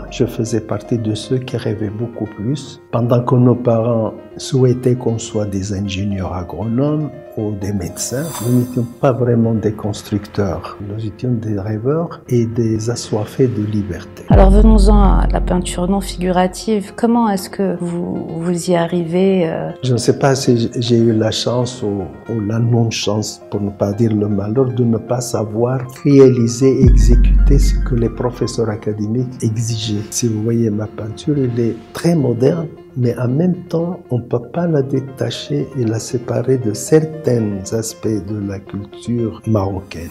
moi, je faisais partie de ceux qui rêvaient beaucoup plus. Pendant que nos parents souhaitaient qu'on soit des ingénieurs agronomes ou des médecins, nous n'étions pas vraiment des constructeurs. Nous étions des rêveurs et des assoiffés de liberté. Alors venons-en à la peinture non figurative. Comment est-ce que vous, vous y arrivez euh? Je ne sais pas si j'ai eu la chance ou, ou la non-chance, pour ne pas dire le malheur, de ne pas savoir réaliser et exécuter ce que les professeurs académiques exigeaient. Si vous voyez ma peinture, elle est très moderne, mais en même temps, on ne peut pas la détacher et la séparer de certains aspects de la culture marocaine.